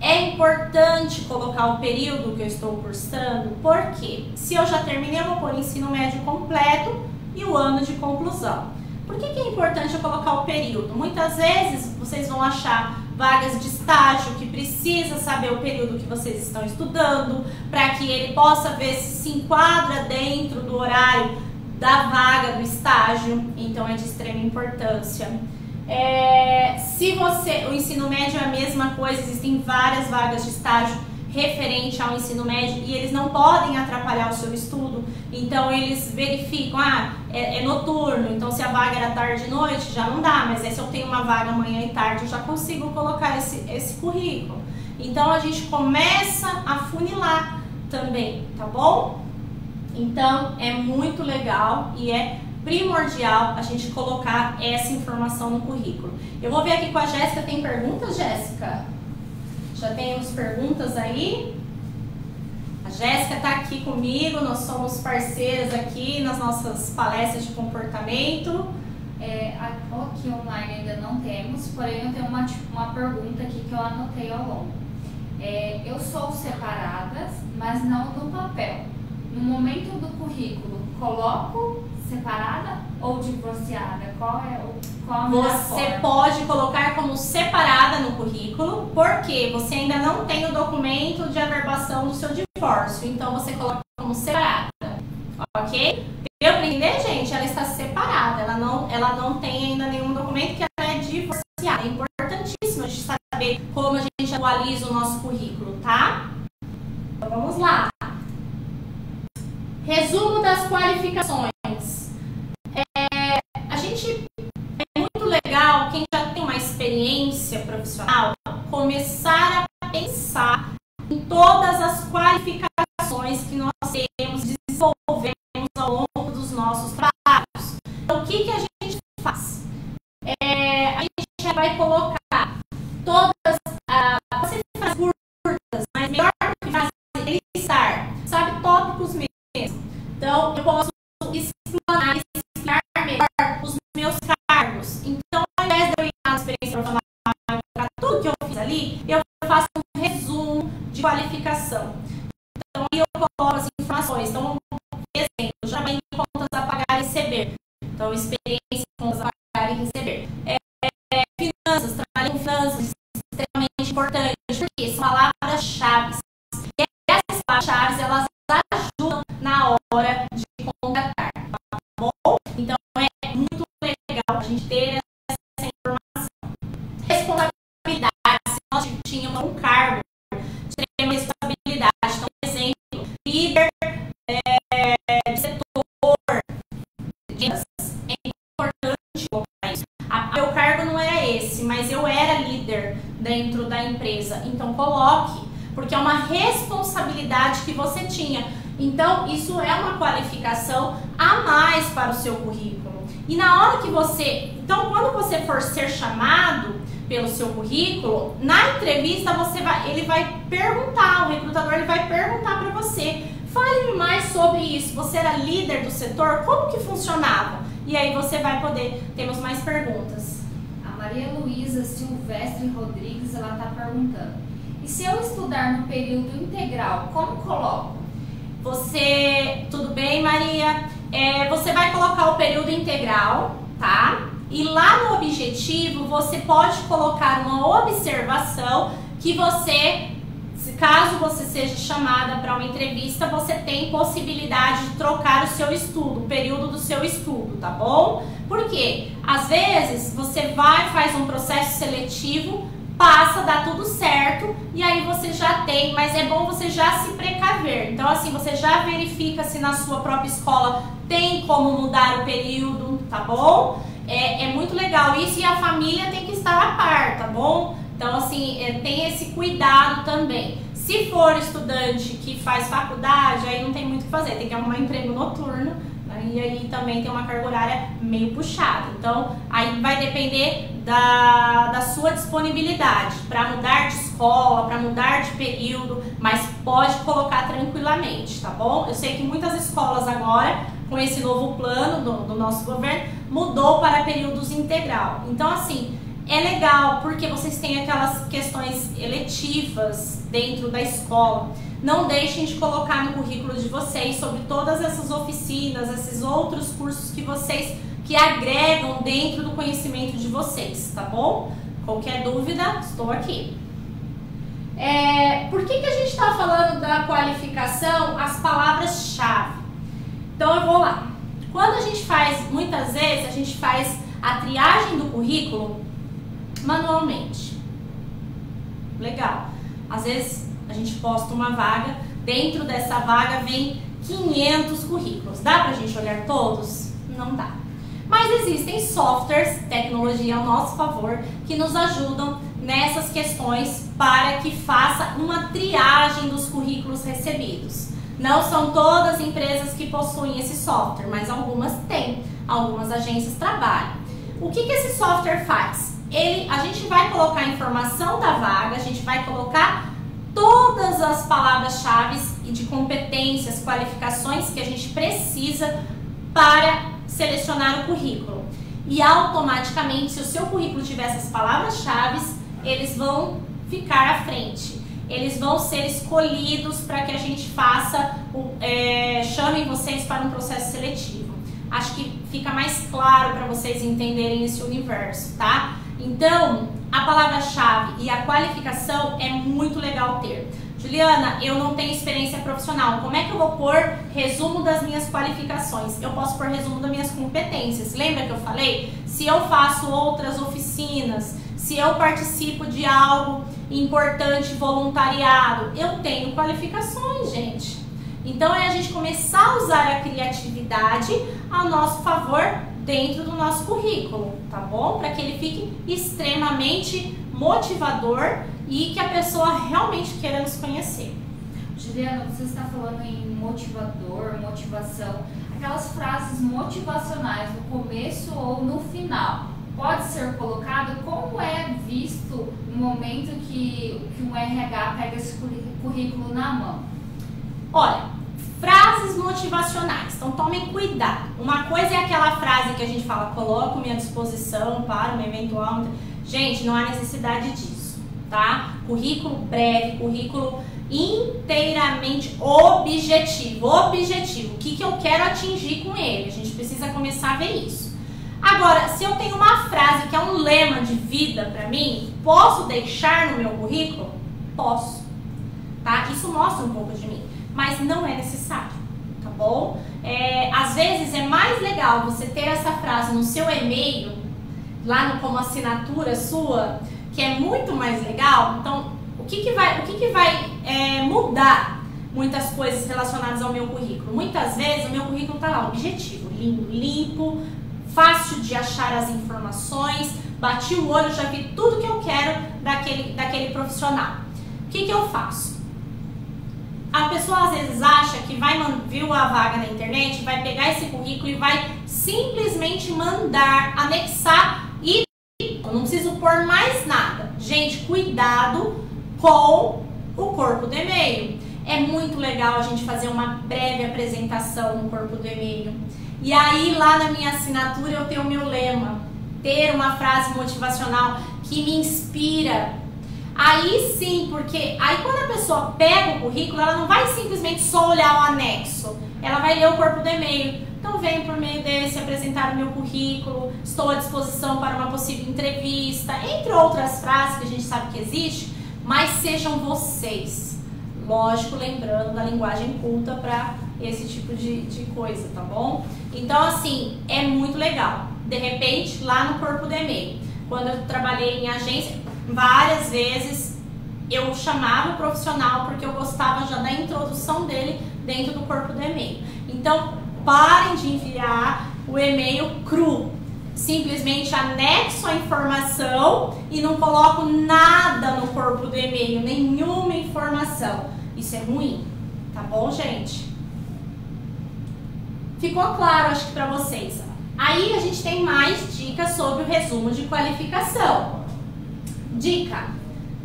É importante colocar o período que eu estou cursando, porque se eu já terminei, eu vou pôr ensino médio completo e o ano de conclusão. Por que, que é importante eu colocar o período? Muitas vezes vocês vão achar vagas de estágio que precisa saber o período que vocês estão estudando para que ele possa ver se se enquadra dentro do horário da vaga do estágio. Então é de extrema importância. É, se você, o ensino médio é a mesma coisa, existem várias vagas de estágio referente ao ensino médio e eles não podem atrapalhar o seu estudo, então eles verificam, ah, é, é noturno, então se a vaga era tarde e noite, já não dá, mas aí se eu tenho uma vaga manhã e tarde, eu já consigo colocar esse, esse currículo. Então a gente começa a funilar também, tá bom? Então é muito legal e é primordial a gente colocar essa informação no currículo. Eu vou ver aqui com a Jéssica, tem perguntas, Jéssica? Já temos perguntas aí? A Jéssica está aqui comigo, nós somos parceiras aqui nas nossas palestras de comportamento. É, aqui online ainda não temos, porém eu tenho uma, uma pergunta aqui que eu anotei ao longo. É, eu sou separada, mas não no papel. No momento do currículo, coloco separada ou divorciada? Qual é o Você pode colocar como separada no currículo, porque você ainda não tem o documento de averbação do seu divórcio. Então você coloca como separada. OK? Deu para entender, gente? Ela está separada, ela não, ela não tem ainda nenhum documento que ela é divorciada. É importantíssimo a gente saber como a gente atualiza o nosso currículo, tá? Então vamos lá. Resumo das qualificações. É, a gente experiência profissional começar a pensar em todas as qualificações que nós temos, desenvolvemos ao longo dos nossos trabalhos. Então, o que, que a gente faz? É, a gente vai colocar Então, experiência, contas a pagar e receber. É, é, finanças, trabalho com finanças, extremamente importante, porque são palavras-chave. E essas palavras-chave, elas ajudam na hora de contratar, tá bom? Então é muito legal a gente ter dentro da empresa, então coloque porque é uma responsabilidade que você tinha. Então, isso é uma qualificação a mais para o seu currículo. E na hora que você. Então, quando você for ser chamado pelo seu currículo, na entrevista você vai, ele vai perguntar, o recrutador ele vai perguntar para você. Fale-me mais sobre isso. Você era líder do setor? Como que funcionava? E aí você vai poder. Temos mais perguntas. Maria Luísa Silvestre Rodrigues, ela está perguntando. E se eu estudar no período integral, como coloco? Você, tudo bem, Maria? É, você vai colocar o período integral, tá? E lá no objetivo você pode colocar uma observação que você, caso você seja chamada para uma entrevista, você tem possibilidade de trocar o seu estudo, o período do seu estudo, tá bom? Porque às vezes você vai faz um processo seletivo passa, dá tudo certo e aí você já tem, mas é bom você já se precaver. Então, assim, você já verifica se na sua própria escola tem como mudar o período, tá bom? É, é muito legal isso e a família tem que estar a par, tá bom? Então, assim, é, tem esse cuidado também. Se for estudante que faz faculdade, aí não tem muito o que fazer, tem que arrumar emprego noturno e aí também tem uma carga horária meio puxada. Então, aí vai depender da, da sua disponibilidade para mudar de escola, para mudar de período, mas pode colocar tranquilamente, tá bom? Eu sei que muitas escolas agora, com esse novo plano do, do nosso governo, mudou para períodos integral. Então, assim, é legal porque vocês têm aquelas questões eletivas dentro da escola. Não deixem de colocar no currículo de vocês sobre todas essas oficinas, esses outros cursos que vocês que agregam dentro do conhecimento de vocês, tá bom? Qualquer dúvida, estou aqui. É, por que, que a gente está falando da qualificação? As palavras-chave. Então eu vou lá. Quando a gente faz, muitas vezes, a gente faz a triagem do currículo manualmente. Legal. Às vezes A gente posta uma vaga, dentro dessa vaga vem 500 currículos. Dá pra gente olhar todos? Não dá. Mas existem softwares, tecnologia ao nosso favor, que nos ajudam nessas questões para que faça uma triagem dos currículos recebidos. Não são todas as empresas que possuem esse software, mas algumas têm, algumas agências trabalham. O que, que esse software faz? Ele, a gente vai colocar a informação da vaga, a gente vai colocar todas as palavras-chave e de competências, qualificações que a gente precisa para selecionar o currículo. E automaticamente, se o seu currículo tiver essas palavras-chave, eles vão ficar à frente. Eles vão ser escolhidos para que a gente faça, é, chamem vocês para um processo seletivo. Acho que fica mais claro para vocês entenderem esse universo, tá? Então, a palavra-chave e a qualificação é muito legal ter. Juliana, eu não tenho experiência profissional. Como é que eu vou pôr resumo das minhas qualificações? Eu posso pôr resumo das minhas competências. Lembra que eu falei? Se eu faço outras oficinas, se eu participo de algo importante, voluntariado, eu tenho qualificações, gente. Então é a gente começar a usar a criatividade a nosso favor dentro do nosso currículo, tá bom? Para que ele fique extremamente motivador e que a pessoa realmente queira nos conhecer. Juliana, você está falando em motivador, motivação, aquelas frases motivacionais no começo ou no final. Pode ser colocado como é visto no momento que, que um RH pega esse currículo na mão? Olha, frases motivacionais. Então tomem cuidado. Uma coisa é aquela frase que a gente fala, coloco-me à disposição para uma eventual. Gente, não há necessidade disso tá? Currículo breve, currículo inteiramente objetivo. Objetivo. O que, que eu quero atingir com ele? A gente precisa começar a ver isso. Agora, se eu tenho uma frase que é um lema de vida para mim, posso deixar no meu currículo? Posso. Tá? Isso mostra um pouco de mim, mas não é necessário, tá bom? É, às vezes é mais legal você ter essa frase no seu e-mail, lá no, como assinatura sua, que é muito mais legal, então o que, que vai, o que que vai é, mudar muitas coisas relacionadas ao meu currículo? Muitas vezes o meu currículo está lá, objetivo, lindo, limpo, fácil de achar as informações, bati o olho, já vi tudo que eu quero daquele, daquele profissional. O que, que eu faço? A pessoa às vezes acha que vai viu a vaga na internet, vai pegar esse currículo e vai simplesmente mandar, anexar e não preciso pôr mais nada. Gente, cuidado com o corpo do e-mail. É muito legal a gente fazer uma breve apresentação no corpo do e-mail. E aí, lá na minha assinatura, eu tenho o meu lema: ter uma frase motivacional que me inspira. Aí sim, porque aí quando a pessoa pega o currículo, ela não vai simplesmente só olhar o anexo, ela vai ler o corpo do e-mail. Então venho por meio desse apresentar o meu currículo, estou à disposição para uma possível entrevista, entre outras frases que a gente sabe que existe, mas sejam vocês. Lógico, lembrando da linguagem culta para esse tipo de, de coisa, tá bom? Então, assim, é muito legal. De repente, lá no corpo do e-mail, quando eu trabalhei em agência, várias vezes eu chamava o profissional porque eu gostava já da introdução dele dentro do corpo do e-mail. Então, parem de enviar o e-mail cru. Simplesmente anexo a informação e não coloco nada no corpo do e-mail, nenhuma informação. Isso é ruim, tá bom, gente? Ficou claro, acho que para vocês. Aí a gente tem mais dicas sobre o resumo de qualificação. Dica: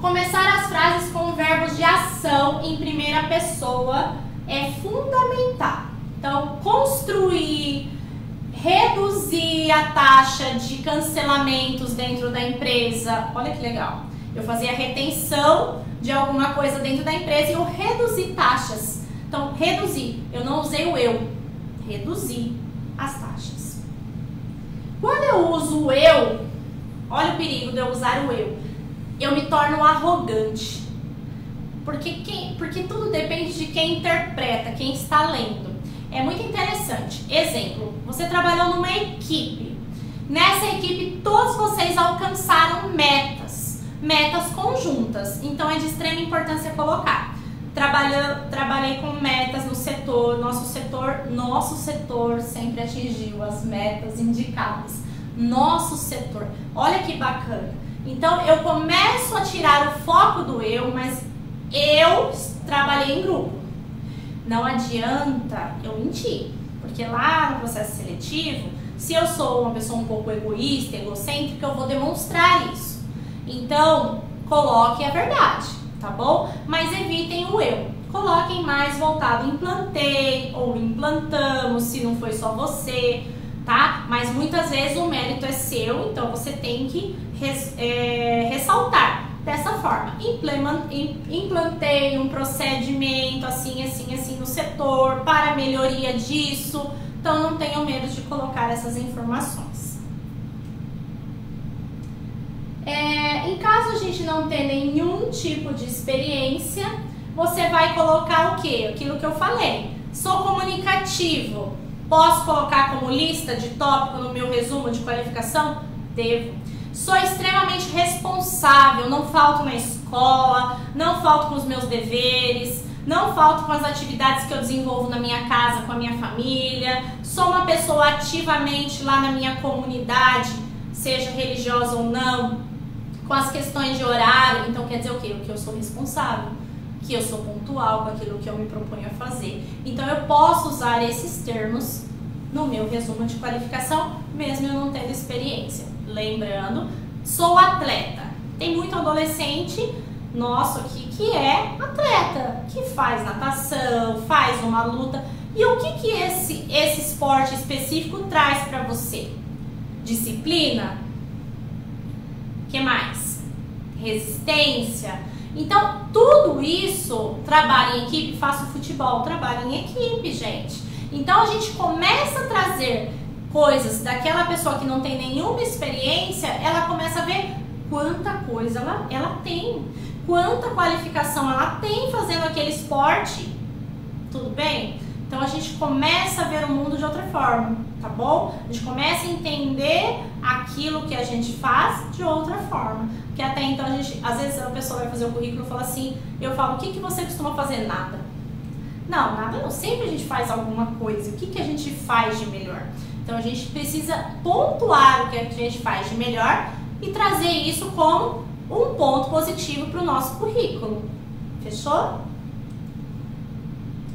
começar as frases com verbos de ação em primeira pessoa é fundamental. Então, construir, reduzir a taxa de cancelamentos dentro da empresa. Olha que legal. Eu fazia retenção de alguma coisa dentro da empresa e eu reduzi taxas. Então, reduzir. Eu não usei o eu. Reduzir as taxas. Quando eu uso o eu, olha o perigo de eu usar o eu. Eu me torno arrogante. Porque, quem, porque tudo depende de quem interpreta, quem está lendo é muito interessante. Exemplo, você trabalhou numa equipe. Nessa equipe, todos vocês alcançaram metas, metas conjuntas. Então, é de extrema importância colocar. Trabalhei, trabalhei com metas no setor, nosso setor, nosso setor sempre atingiu as metas indicadas. Nosso setor. Olha que bacana. Então eu começo a tirar o foco do eu, mas eu trabalhei em grupo. Não adianta eu mentir, porque lá no processo seletivo, se eu sou uma pessoa um pouco egoísta, egocêntrica, eu vou demonstrar isso. Então, coloque a verdade, tá bom? Mas evitem o eu. Coloquem mais voltado implantei ou implantamos, se não foi só você, tá? Mas muitas vezes o mérito é seu, então você tem que res, é, ressaltar dessa forma. Implantei um procedimento assim, assim, assim no setor para melhoria disso. Então não tenham medo de colocar essas informações. É, em caso a gente não ter nenhum tipo de experiência, você vai colocar o que? Aquilo que eu falei. Sou comunicativo. Posso colocar como lista de tópico no meu resumo de qualificação? Devo. Sou extremamente responsável, não falto na escola, não falto com os meus deveres, não falto com as atividades que eu desenvolvo na minha casa, com a minha família. Sou uma pessoa ativamente lá na minha comunidade, seja religiosa ou não, com as questões de horário. Então quer dizer o quê? O que eu sou responsável, que eu sou pontual com aquilo que eu me proponho a fazer. Então eu posso usar esses termos no meu resumo de qualificação, mesmo eu não tendo experiência lembrando, sou atleta. Tem muito adolescente nosso aqui que é atleta, que faz natação, faz uma luta. E o que, que esse, esse esporte específico traz para você? Disciplina? que mais? Resistência. Então, tudo isso, trabalho em equipe, faço futebol, trabalho em equipe, gente. Então, a gente começa a trazer coisas daquela pessoa que não tem nenhuma experiência, ela começa a ver quanta coisa ela, ela tem, quanta qualificação ela tem fazendo aquele esporte. Tudo bem? Então a gente começa a ver o mundo de outra forma, tá bom? A gente começa a entender aquilo que a gente faz de outra forma. Porque até então a gente, às vezes a pessoa vai fazer o currículo e fala assim, eu falo, o que, que você costuma fazer? Nada. Não, nada não. Sempre a gente faz alguma coisa. O que, que a gente faz de melhor? Então a gente precisa pontuar o que a gente faz de melhor e trazer isso como um ponto positivo para o nosso currículo. Fechou?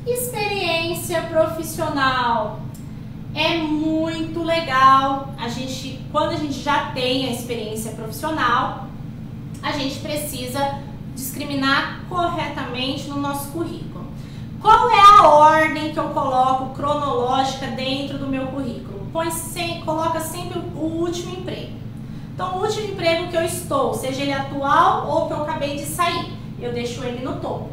Experiência profissional. É muito legal. A gente, quando a gente já tem a experiência profissional, a gente precisa discriminar corretamente no nosso currículo. Qual é a ordem que eu coloco cronológica dentro do meu currículo? põe sem, coloca sempre o último emprego. Então, o último emprego que eu estou, seja ele atual ou que eu acabei de sair, eu deixo ele no topo,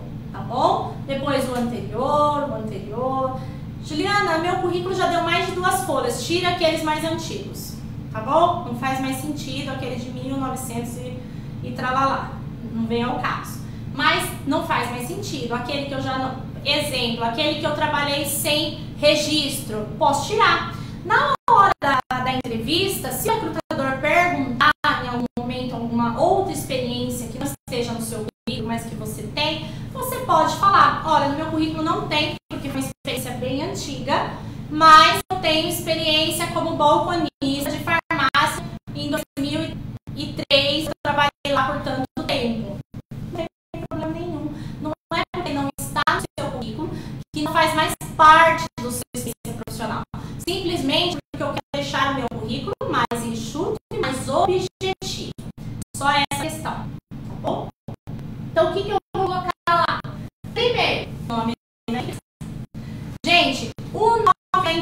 bom? Depois o anterior, o anterior. Juliana, meu currículo já deu mais de duas folhas, tira aqueles mais antigos, tá bom? Não faz mais sentido aquele de 1900 e, e tralalá, não vem ao caso. Mas não faz mais sentido, aquele que eu já não... Exemplo, aquele que eu trabalhei sem registro, posso tirar. Na hora da, da entrevista, se o recrutador perguntar em algum momento alguma outra experiência que não esteja no seu currículo, mas que você tem, você pode falar: olha, no meu currículo não tem, porque foi uma experiência bem antiga, mas eu tenho experiência como balconista de farmácia em 2003, eu trabalhei lá por tanto tempo. Não tem problema nenhum. Não é porque não está no seu currículo que não faz mais parte do seu experiência profissional simplesmente porque eu quero deixar o meu currículo mais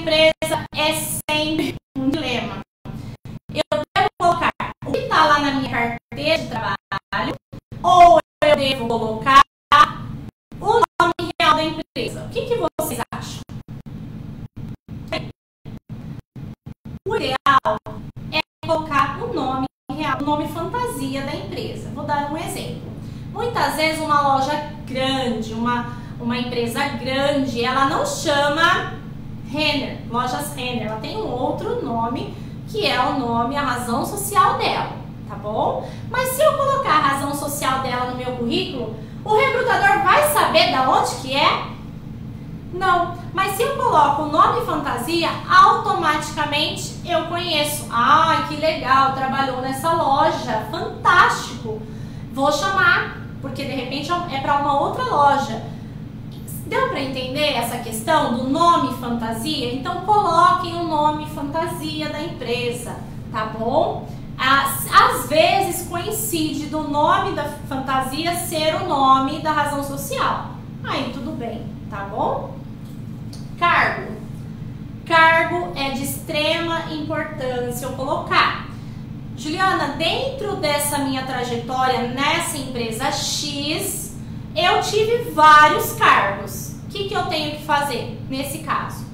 empresa é sempre um dilema. Eu devo colocar o que está lá na minha carteira de trabalho ou eu devo colocar o nome real da empresa. O que, que vocês acham? O ideal é colocar o nome real, o nome fantasia da empresa. Vou dar um exemplo. Muitas vezes uma loja grande, uma, uma empresa grande, ela não chama Renner, lojas Renner, ela tem um outro nome que é o nome, a razão social dela, tá bom? Mas se eu colocar a razão social dela no meu currículo, O recrutador vai saber da onde que é? Não. Mas se eu coloco o nome fantasia, automaticamente eu conheço. Ah, que legal, trabalhou nessa loja, fantástico. Vou chamar, porque de repente é para uma outra loja. Deu para entender essa questão do nome fantasia? Então coloquem o nome fantasia da empresa, tá bom? Às, às vezes coincide do nome da fantasia ser o nome da razão social. Aí tudo bem, tá bom? Cargo. Cargo é de extrema importância eu colocar. Juliana, dentro dessa minha trajetória nessa empresa X, eu tive vários cargos. O que, que eu tenho que fazer nesse caso?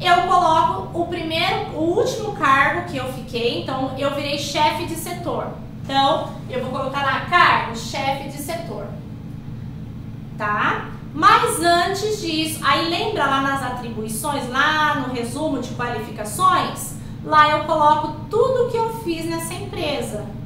Eu coloco o primeiro, o último cargo que eu fiquei, então eu virei chefe de setor. Então, eu vou colocar lá cargo, chefe de setor. Tá? Mas antes disso, aí lembra lá nas atribuições, lá no resumo de qualificações, lá eu coloco tudo que eu fiz nessa empresa.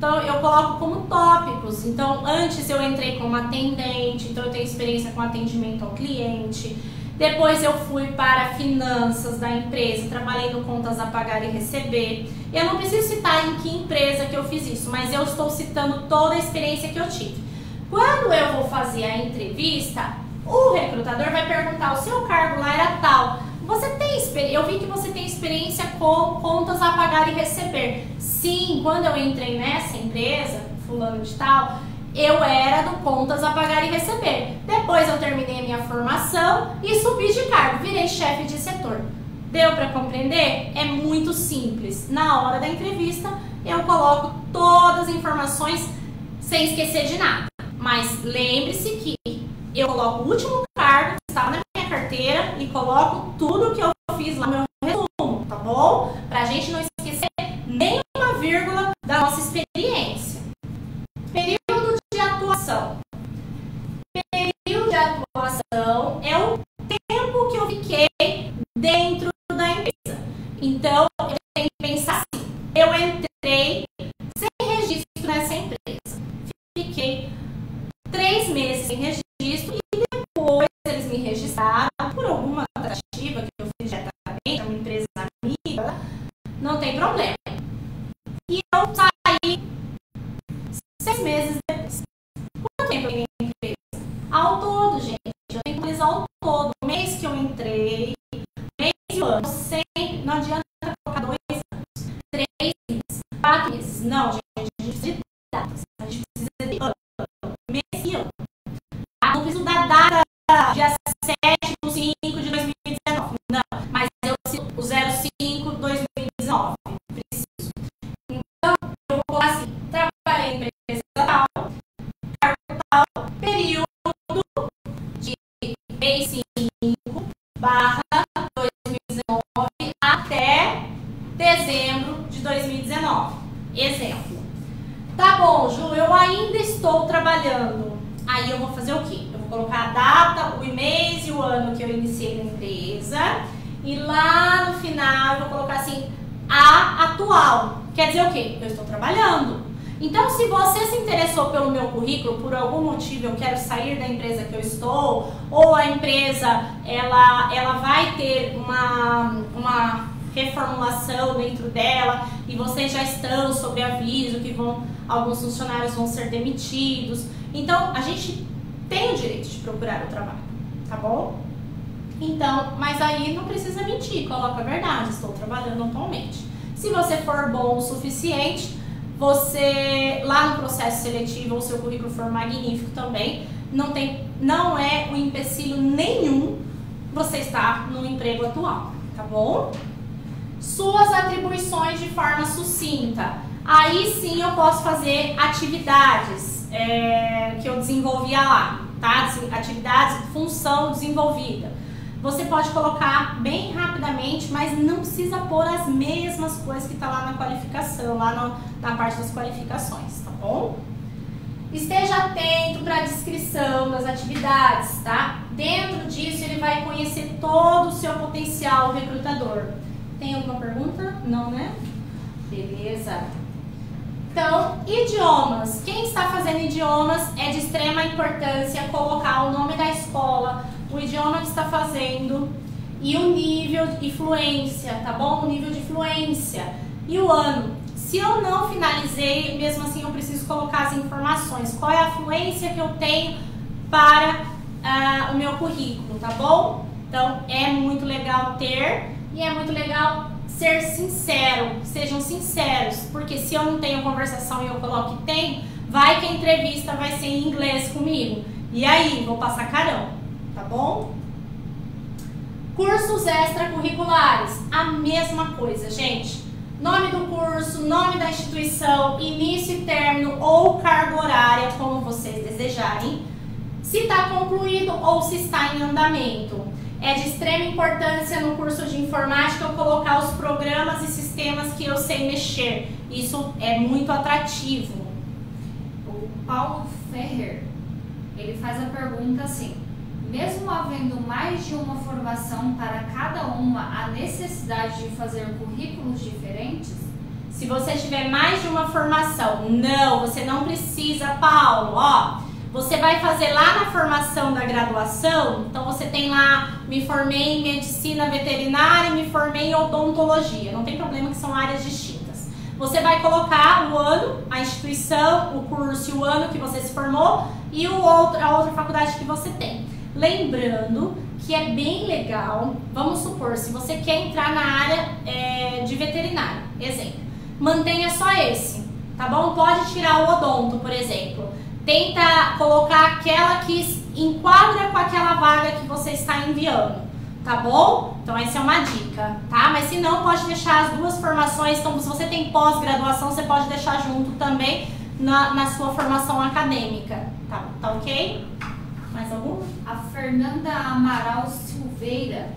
Então eu coloco como tópicos. Então antes eu entrei como atendente, então eu tenho experiência com atendimento ao cliente. Depois eu fui para finanças da empresa, trabalhei no contas a pagar e receber. Eu não preciso citar em que empresa que eu fiz isso, mas eu estou citando toda a experiência que eu tive. Quando eu vou fazer a entrevista, o recrutador vai perguntar: o seu cargo lá era tal. Você tem experiência? Eu vi que você tem experiência com contas a pagar e receber. Sim, quando eu entrei nessa empresa, fulano de tal, eu era do contas a pagar e receber. Depois eu terminei a minha formação e subi de cargo, virei chefe de setor. Deu para compreender? É muito simples. Na hora da entrevista, eu coloco todas as informações sem esquecer de nada. Mas lembre-se que eu coloco o último cargo que está na minha carteira e coloco tudo que eu fiz lá no meu resumo, tá bom? Pra gente não esquecer nenhuma vírgula da nossa experiência. Período de atuação. Período de atuação é o tempo que eu fiquei Não, Exemplo. Tá bom, Ju, eu ainda estou trabalhando. Aí eu vou fazer o quê? Eu vou colocar a data, o mês e o ano que eu iniciei na empresa. E lá no final eu vou colocar assim, a atual. Quer dizer o quê? Eu estou trabalhando. Então, se você se interessou pelo meu currículo, por algum motivo eu quero sair da empresa que eu estou, ou a empresa ela, ela vai ter uma, uma reformulação dentro dela e vocês já estão sob aviso que vão alguns funcionários vão ser demitidos. Então, a gente tem o direito de procurar o trabalho, tá bom? Então, mas aí não precisa mentir, coloca a verdade, estou trabalhando atualmente. Se você for bom o suficiente, você lá no processo seletivo o seu currículo for magnífico também, não tem não é um empecilho nenhum você estar no emprego atual, tá bom? Suas atribuições de forma sucinta. Aí sim eu posso fazer atividades é, que eu desenvolvia lá, tá? Atividades, função desenvolvida. Você pode colocar bem rapidamente, mas não precisa pôr as mesmas coisas que está lá na qualificação, lá no, na parte das qualificações, tá bom? Esteja atento para a descrição das atividades, tá? Dentro disso ele vai conhecer todo o seu potencial recrutador. Tem alguma pergunta? Não, né? Beleza. Então, idiomas. Quem está fazendo idiomas é de extrema importância colocar o nome da escola, o idioma que está fazendo e o nível de fluência, tá bom? O nível de fluência e o ano. Se eu não finalizei, mesmo assim eu preciso colocar as informações. Qual é a fluência que eu tenho para uh, o meu currículo, tá bom? Então é muito legal ter e é muito legal ser sincero, sejam sinceros, porque se eu não tenho conversação e eu coloco que tem, vai que a entrevista vai ser em inglês comigo. E aí, vou passar carão, tá bom? Cursos extracurriculares, a mesma coisa, gente. Nome do curso, nome da instituição, início e término ou carga horária, como vocês desejarem. Se está concluído ou se está em andamento. É de extrema importância no curso de informática eu colocar os programas e sistemas que eu sei mexer. Isso é muito atrativo. O Paulo Ferrer, ele faz a pergunta assim: mesmo havendo mais de uma formação para cada uma, há necessidade de fazer currículos diferentes? Se você tiver mais de uma formação, não, você não precisa, Paulo, ó. Você vai fazer lá na formação da graduação, então você tem lá, me formei em medicina veterinária, me formei em odontologia. Não tem problema que são áreas distintas. Você vai colocar o ano, a instituição, o curso e o ano que você se formou e o outro, a outra faculdade que você tem. Lembrando que é bem legal, vamos supor, se você quer entrar na área é, de veterinário, exemplo, mantenha só esse, tá bom? Pode tirar o odonto, por exemplo tenta colocar aquela que enquadra com aquela vaga que você está enviando, tá bom? Então essa é uma dica, tá? Mas se não, pode deixar as duas formações, então se você tem pós-graduação, você pode deixar junto também na, na sua formação acadêmica, tá, tá ok? Mais algum? A Fernanda Amaral Silveira,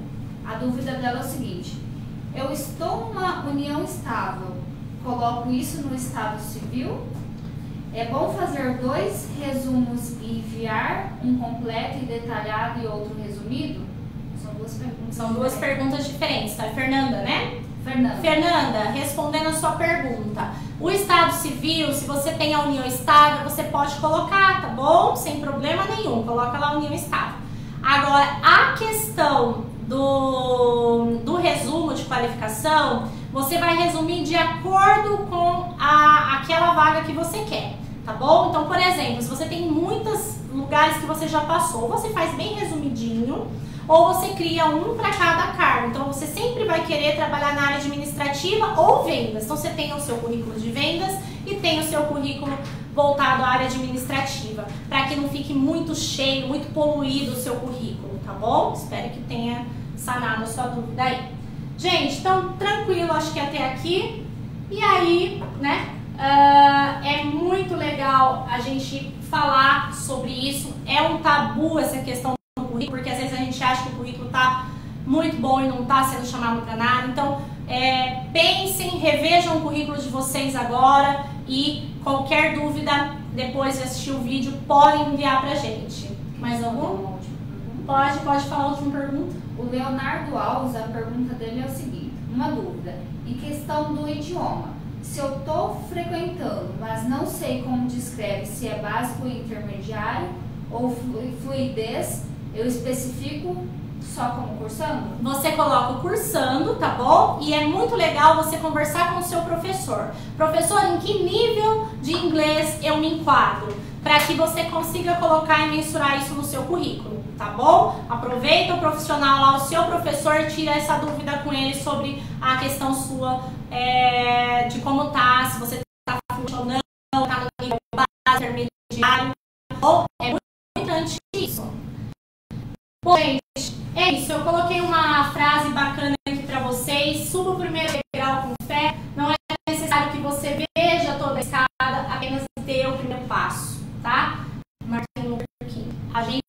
a dúvida dela é o seguinte, eu estou numa união estável, coloco isso no estado civil é bom fazer dois resumos e enviar um completo e detalhado e outro resumido? São duas perguntas. São duas diferentes. perguntas diferentes, tá? Fernanda, né? Fernanda. Fernanda, respondendo a sua pergunta. O Estado Civil, se você tem a união estável, você pode colocar, tá bom? Sem problema nenhum. Coloca lá a união estável. Agora, a questão do, do resumo de qualificação, você vai resumir de acordo com a, aquela vaga que você quer tá bom? Então, por exemplo, se você tem muitos lugares que você já passou, você faz bem resumidinho, ou você cria um para cada cargo. Então, você sempre vai querer trabalhar na área administrativa ou vendas. Então, você tem o seu currículo de vendas e tem o seu currículo voltado à área administrativa, para que não fique muito cheio, muito poluído o seu currículo, tá bom? Espero que tenha sanado a sua dúvida aí. Gente, então tranquilo, acho que até aqui. E aí, né, Uh, é muito legal a gente falar sobre isso. É um tabu essa questão do currículo, porque às vezes a gente acha que o currículo está muito bom e não está sendo chamado para nada. Então, é, pensem, revejam o currículo de vocês agora e qualquer dúvida depois de assistir o vídeo podem enviar para gente. Mais algum? Pode, pode falar a última pergunta. O Leonardo Alves, a pergunta dele é o seguinte: uma dúvida. Em questão do idioma, se eu estou frequentando, mas não sei como descreve se é básico intermediário ou fluidez, eu especifico só como cursando? Você coloca o cursando, tá bom? E é muito legal você conversar com o seu professor. Professor, em que nível de inglês eu me enquadro? Para que você consiga colocar e mensurar isso no seu currículo, tá bom? Aproveita o profissional lá, o seu professor, tira essa dúvida com ele sobre a questão sua é, de como tá, se você tá funcionando, tá no nível base, intermediário, ou é muito importante isso. Bom, gente, é isso. Eu coloquei uma frase bacana aqui para vocês. Suba o primeiro degrau com fé. Não é necessário que você veja toda a escada, apenas dê o primeiro passo, tá? Martin Luther King. A gente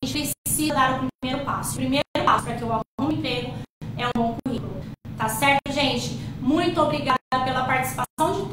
dar o primeiro passo. O primeiro passo para que eu arrume um emprego é um bom currículo. Tá certo, gente? Muito obrigada pela participação